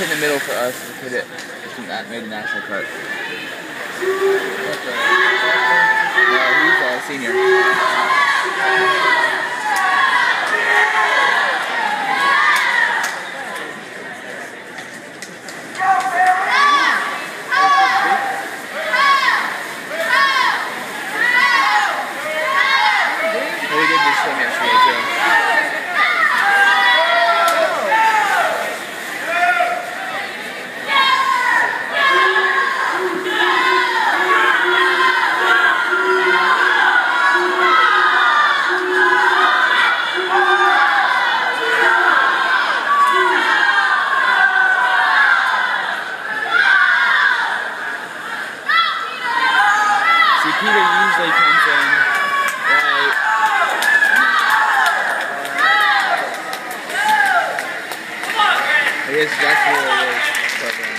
in the middle for us. Kid that made the national cut. See, Peter usually comes in right. I guess that's where it is.